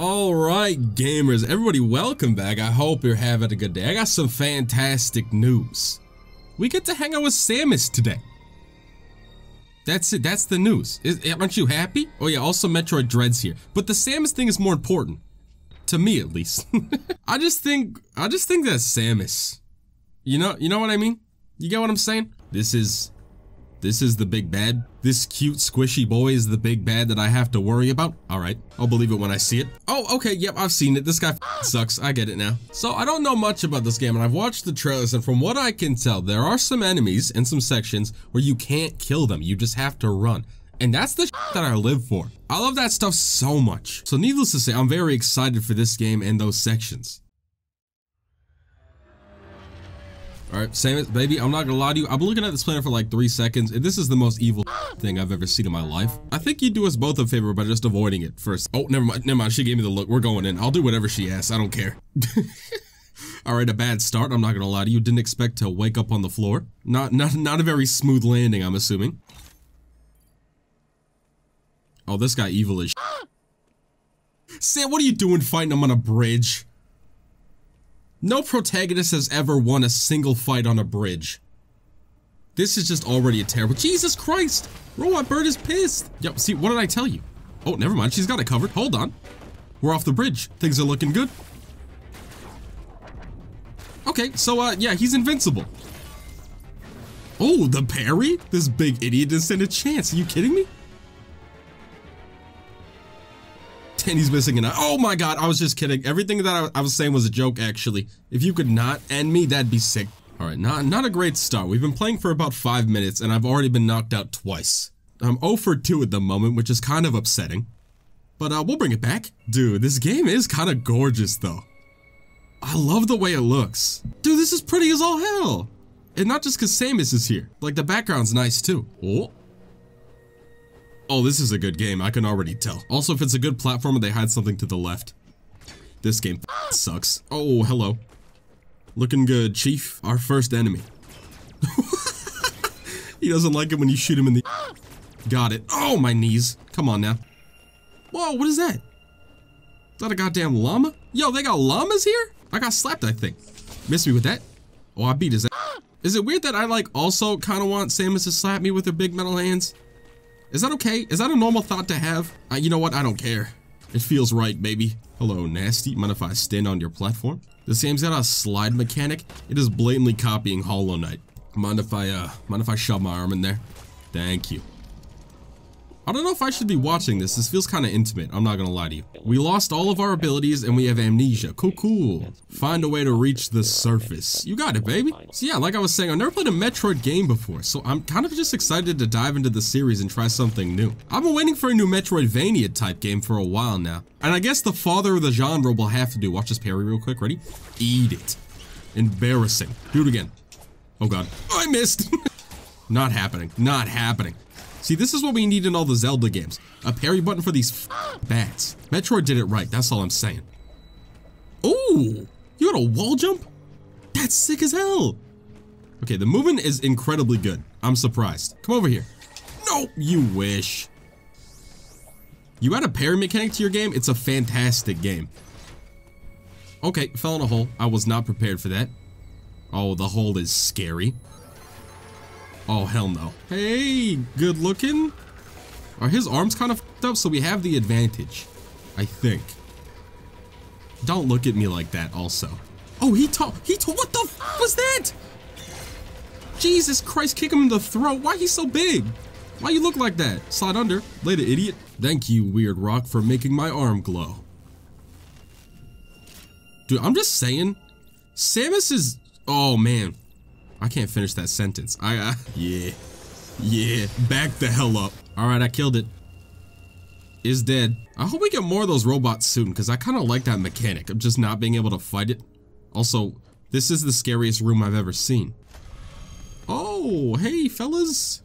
All right, gamers, everybody, welcome back. I hope you're having a good day. I got some fantastic news. We get to hang out with Samus today. That's it. That's the news. Is, aren't you happy? Oh yeah, also Metroid Dread's here. But the Samus thing is more important. To me, at least. I just think, I just think that Samus. You know, you know what I mean? You get what I'm saying? This is this is the big bad. This cute squishy boy is the big bad that I have to worry about. All right, I'll believe it when I see it. Oh, okay, yep, I've seen it. This guy sucks. I get it now. So I don't know much about this game and I've watched the trailers and from what I can tell, there are some enemies and some sections where you can't kill them. You just have to run. And that's the that I live for. I love that stuff so much. So needless to say, I'm very excited for this game and those sections. Alright, Samus, baby, I'm not gonna lie to you. I've been looking at this planner for like three seconds, and this is the most evil thing I've ever seen in my life. I think you'd do us both a favor by just avoiding it first. Oh, never mind, never mind. She gave me the look. We're going in. I'll do whatever she asks. I don't care. Alright, a bad start. I'm not gonna lie to you. Didn't expect to wake up on the floor. Not, not, not a very smooth landing, I'm assuming. Oh, this guy evil as Sam, what are you doing fighting him on a bridge? No protagonist has ever won a single fight on a bridge. This is just already a terrible- Jesus Christ! Robot Bird is pissed! Yep, see, what did I tell you? Oh, never mind, she's got it covered. Hold on. We're off the bridge. Things are looking good. Okay, so, uh, yeah, he's invincible. Oh, the parry? This big idiot didn't stand a chance. Are you kidding me? And he's missing an eye. Oh my god, I was just kidding. Everything that I, I was saying was a joke, actually. If you could not end me, that'd be sick. Alright, not, not a great start. We've been playing for about 5 minutes, and I've already been knocked out twice. I'm 0 for 2 at the moment, which is kind of upsetting. But uh, we'll bring it back. Dude, this game is kind of gorgeous, though. I love the way it looks. Dude, this is pretty as all hell. And not just because Samus is here. Like, the background's nice, too. Oh. Oh, this is a good game, I can already tell. Also, if it's a good platformer, they hide something to the left. This game sucks. Oh, hello. Looking good, Chief. Our first enemy. he doesn't like it when you shoot him in the... Got it. Oh, my knees. Come on now. Whoa, what is that? Is that a goddamn llama? Yo, they got llamas here? I got slapped, I think. Miss me with that. Oh, I beat his ass. Is it weird that I, like, also kind of want Samus to slap me with her big metal hands? Is that okay? Is that a normal thought to have? Uh, you know what? I don't care. It feels right, baby. Hello, Nasty. Mind if I stand on your platform? This game's got a slide mechanic. It is blatantly copying Hollow Knight. Mind if I, uh, mind if I shove my arm in there? Thank you. I don't know if I should be watching this. This feels kind of intimate. I'm not gonna lie to you. We lost all of our abilities and we have amnesia. Cool, cool. Find a way to reach the surface. You got it, baby. So yeah, like I was saying, I've never played a Metroid game before, so I'm kind of just excited to dive into the series and try something new. I've been waiting for a new Metroidvania type game for a while now. And I guess the father of the genre will have to do. Watch this parry real quick. Ready? Eat it. Embarrassing. Do it again. Oh god. I missed. Not happening. Not happening. See, this is what we need in all the Zelda games. A parry button for these bats. Metroid did it right, that's all I'm saying. Ooh, you got a wall jump? That's sick as hell. Okay, the movement is incredibly good. I'm surprised. Come over here. No, you wish. You add a parry mechanic to your game, it's a fantastic game. Okay, fell in a hole. I was not prepared for that. Oh, the hole is scary. Oh, hell no. Hey, good looking. Are his arms kind of up so we have the advantage? I think. Don't look at me like that also. Oh, he told, he told, what the was that? Jesus Christ, kick him in the throat. Why he so big? Why you look like that? Slide under. Later, idiot. Thank you, Weird Rock, for making my arm glow. Dude, I'm just saying. Samus is... Oh, man. I can't finish that sentence. I, uh, yeah, yeah, back the hell up. All right, I killed it. Is dead. I hope we get more of those robots soon, because I kind of like that mechanic of just not being able to fight it. Also, this is the scariest room I've ever seen. Oh, hey, fellas.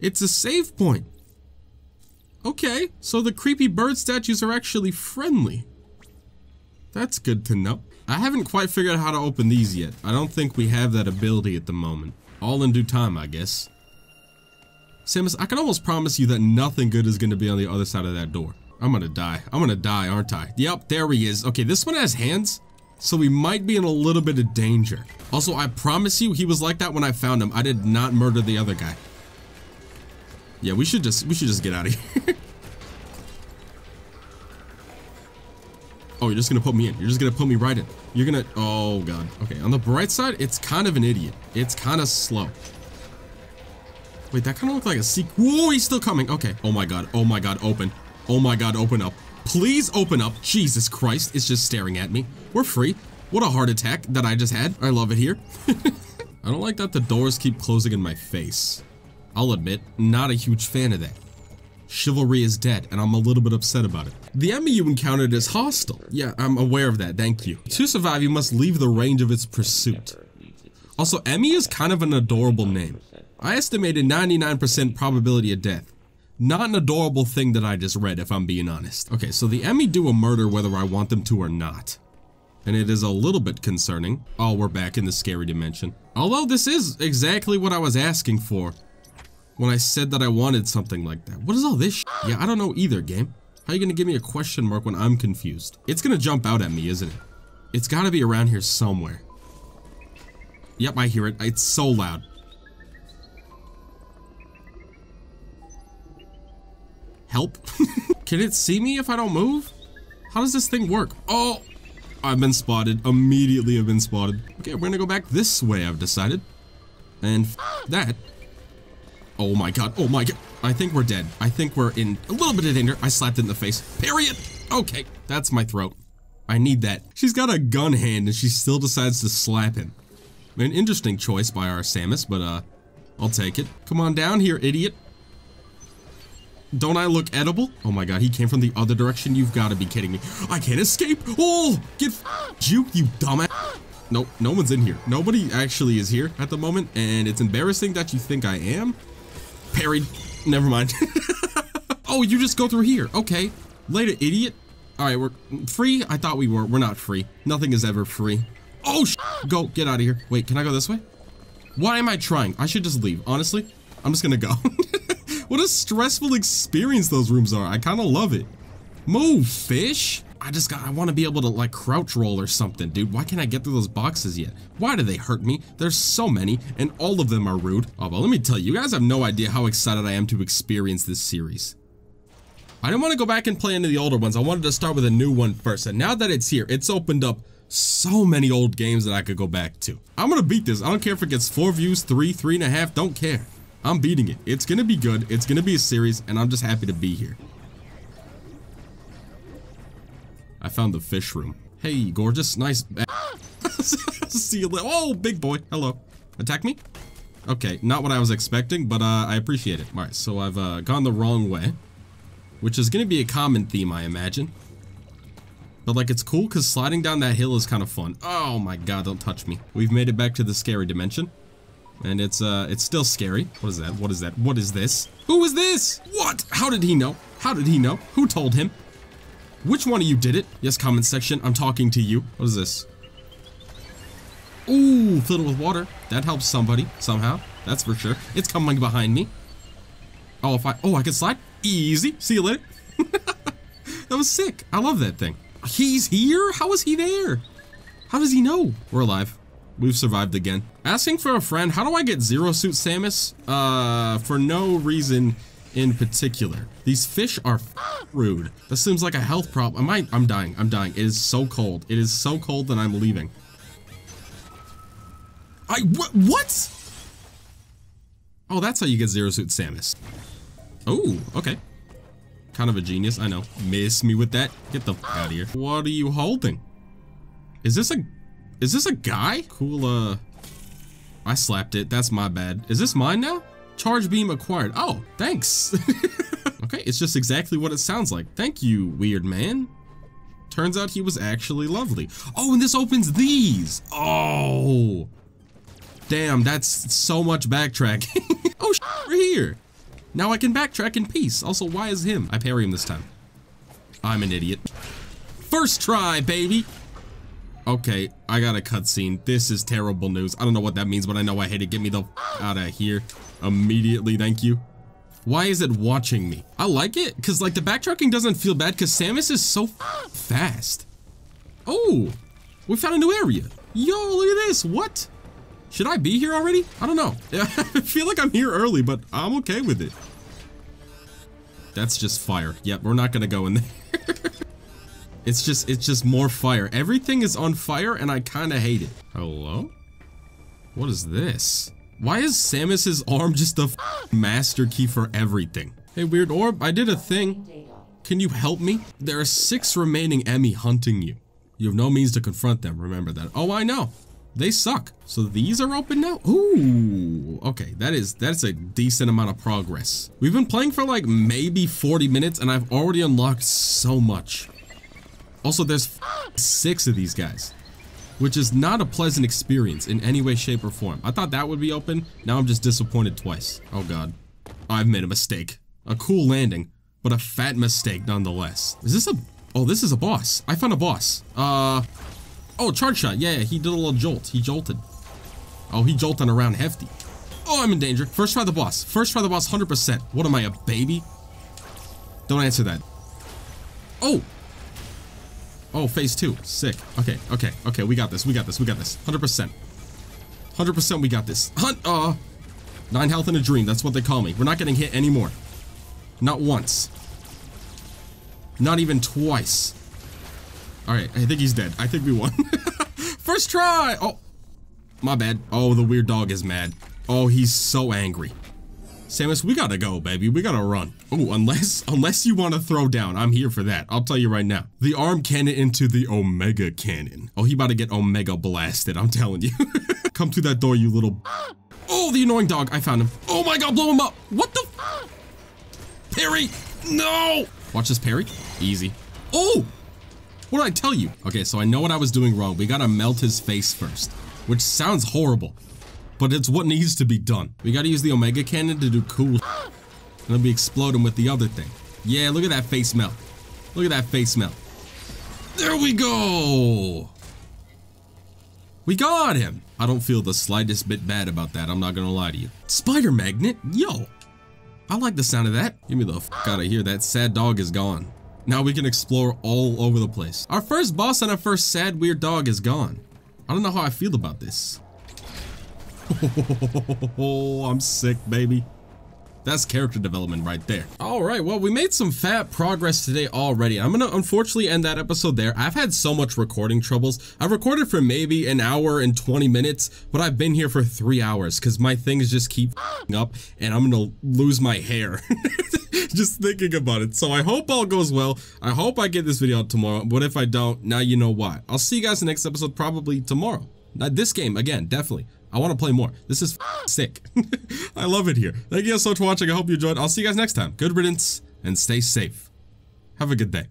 It's a save point. Okay, so the creepy bird statues are actually friendly. That's good to know. I haven't quite figured out how to open these yet. I don't think we have that ability at the moment. All in due time, I guess. Samus, I can almost promise you that nothing good is going to be on the other side of that door. I'm gonna die. I'm gonna die, aren't I? Yep, there he is. Okay, this one has hands, so we might be in a little bit of danger. Also, I promise you, he was like that when I found him. I did not murder the other guy. Yeah, we should just we should just get out of here. Oh, you're just gonna put me in. You're just gonna put me right in. You're gonna. Oh god. Okay. On the bright side, it's kind of an idiot. It's kind of slow. Wait, that kind of looked like a sequel. Whoa, he's still coming. Okay. Oh my god. Oh my god. Open. Oh my god. Open up. Please open up. Jesus Christ. It's just staring at me. We're free. What a heart attack that I just had. I love it here. I don't like that the doors keep closing in my face. I'll admit, not a huge fan of that. Chivalry is dead, and I'm a little bit upset about it. The enemy you encountered is hostile. Yeah, I'm aware of that, thank you. To survive, you must leave the range of its pursuit. Also, EMMI is kind of an adorable name. I estimated 99% probability of death. Not an adorable thing that I just read, if I'm being honest. Okay, so the EMMI do a murder whether I want them to or not. And it is a little bit concerning. Oh, we're back in the scary dimension. Although this is exactly what I was asking for when I said that I wanted something like that. What is all this Yeah, I don't know either, game. How are you gonna give me a question mark when I'm confused? It's gonna jump out at me, isn't it? It's gotta be around here somewhere. Yep, I hear it. It's so loud. Help? Can it see me if I don't move? How does this thing work? Oh, I've been spotted. Immediately I've been spotted. Okay, we're gonna go back this way, I've decided. And that. Oh my god, oh my god. I think we're dead. I think we're in a little bit of danger. I slapped it in the face. Period. Okay, that's my throat. I need that. She's got a gun hand and she still decides to slap him. An interesting choice by our Samus, but uh, I'll take it. Come on down here, idiot. Don't I look edible? Oh my god, he came from the other direction. You've got to be kidding me. I can't escape. Oh, get juke, you dumbass. Nope, no one's in here. Nobody actually is here at the moment, and it's embarrassing that you think I am. Parried. Never mind. oh, you just go through here. Okay. Later, idiot. All right, we're free. I thought we were. We're not free. Nothing is ever free. Oh, go. Get out of here. Wait, can I go this way? Why am I trying? I should just leave. Honestly, I'm just gonna go. what a stressful experience those rooms are. I kind of love it. Move, fish. I just got, I want to be able to like crouch roll or something, dude. Why can't I get through those boxes yet? Why do they hurt me? There's so many, and all of them are rude. Oh, but let me tell you, you guys have no idea how excited I am to experience this series. I didn't want to go back and play any of the older ones. I wanted to start with a new one first, and now that it's here, it's opened up so many old games that I could go back to. I'm gonna beat this. I don't care if it gets four views, three, three and a half, don't care. I'm beating it. It's gonna be good. It's gonna be a series, and I'm just happy to be here. I found the fish room. Hey, gorgeous, nice. See you later. Oh, big boy. Hello. Attack me? Okay, not what I was expecting, but uh, I appreciate it. All right, so I've uh, gone the wrong way, which is going to be a common theme, I imagine. But like, it's cool because sliding down that hill is kind of fun. Oh my god, don't touch me. We've made it back to the scary dimension. And it's, uh, it's still scary. What is that? What is that? What is this? Who is this? What? How did he know? How did he know? Who told him? Which one of you did it? Yes, comment section. I'm talking to you. What is this? Ooh, filled with water. That helps somebody, somehow. That's for sure. It's coming behind me. Oh, if I... Oh, I can slide? Easy. See you later. that was sick. I love that thing. He's here? How is he there? How does he know? We're alive. We've survived again. Asking for a friend, how do I get Zero Suit Samus? Uh, for no reason in particular. These fish are rude. This seems like a health problem. I, I'm dying. I'm dying. It is so cold. It is so cold that I'm leaving. I, wh what? Oh, that's how you get Zero Suit Samus. Oh, okay. Kind of a genius, I know. Miss me with that. Get the out of here. What are you holding? Is this a, is this a guy? Cool, uh, I slapped it. That's my bad. Is this mine now? Charge beam acquired. Oh, thanks. okay, it's just exactly what it sounds like. Thank you, weird man. Turns out he was actually lovely. Oh, and this opens these. Oh. Damn, that's so much backtracking. oh, we're here. Now I can backtrack in peace. Also, why is him? I parry him this time. I'm an idiot. First try, baby. Okay, I got a cutscene. This is terrible news. I don't know what that means, but I know I hate it. Get me the out of here immediately. Thank you. Why is it watching me? I like it, because like the backtracking doesn't feel bad because Samus is so fast. Oh, we found a new area. Yo, look at this. What? Should I be here already? I don't know. I feel like I'm here early, but I'm okay with it. That's just fire. Yep, we're not gonna go in there. it's just, it's just more fire. Everything is on fire and I kind of hate it. Hello? What is this? Why is Samus's arm just a master key for everything? Hey, weird orb, I did a thing. Can you help me? There are six remaining EMMI hunting you. You have no means to confront them, remember that. Oh, I know. They suck. So these are open now? Ooh, okay, that is that's a decent amount of progress. We've been playing for like maybe 40 minutes and I've already unlocked so much. Also, there's six of these guys, which is not a pleasant experience in any way, shape, or form. I thought that would be open. Now I'm just disappointed twice. Oh God, I've made a mistake. A cool landing, but a fat mistake nonetheless. Is this a, oh, this is a boss. I found a boss. Uh, Oh, charge shot. Yeah, yeah he did a little jolt. He jolted. Oh, he jolted around hefty. Oh, I'm in danger. First try the boss. First try the boss 100%. What am I, a baby? Don't answer that. Oh! Oh, phase two. Sick. Okay, okay, okay. We got this. We got this. We got this. 100%. 100% we got this. Hunt, uh... Nine health in a dream. That's what they call me. We're not getting hit anymore. Not once. Not even twice. All right, I think he's dead. I think we won. First try. Oh, my bad. Oh, the weird dog is mad. Oh, he's so angry. Samus, we gotta go, baby. We gotta run. Oh, unless unless you want to throw down, I'm here for that. I'll tell you right now. The arm cannon into the Omega cannon. Oh, he about to get Omega blasted. I'm telling you. Come through that door, you little. Oh, the annoying dog. I found him. Oh my God, blow him up. What the? Parry. No. Watch this parry. Easy. Oh, what did I tell you? Okay, so I know what I was doing wrong. We gotta melt his face first, which sounds horrible, but it's what needs to be done. We gotta use the Omega Cannon to do cool and then we explode him with the other thing. Yeah, look at that face melt. Look at that face melt. There we go! We got him! I don't feel the slightest bit bad about that, I'm not gonna lie to you. Spider Magnet? Yo! I like the sound of that. Give me the f out of here, that sad dog is gone. Now we can explore all over the place. Our first boss and our first sad weird dog is gone. I don't know how I feel about this. Oh, I'm sick, baby. That's character development right there. All right, well, we made some fat progress today already. I'm gonna unfortunately end that episode there. I've had so much recording troubles. I've recorded for maybe an hour and 20 minutes, but I've been here for three hours because my things just keep up and I'm gonna lose my hair. just thinking about it. So I hope all goes well. I hope I get this video out tomorrow, but if I don't, now you know why. I'll see you guys in the next episode probably tomorrow. Not this game, again, definitely. I want to play more. This is sick. I love it here. Thank you guys so much for watching. I hope you enjoyed. I'll see you guys next time. Good riddance and stay safe. Have a good day.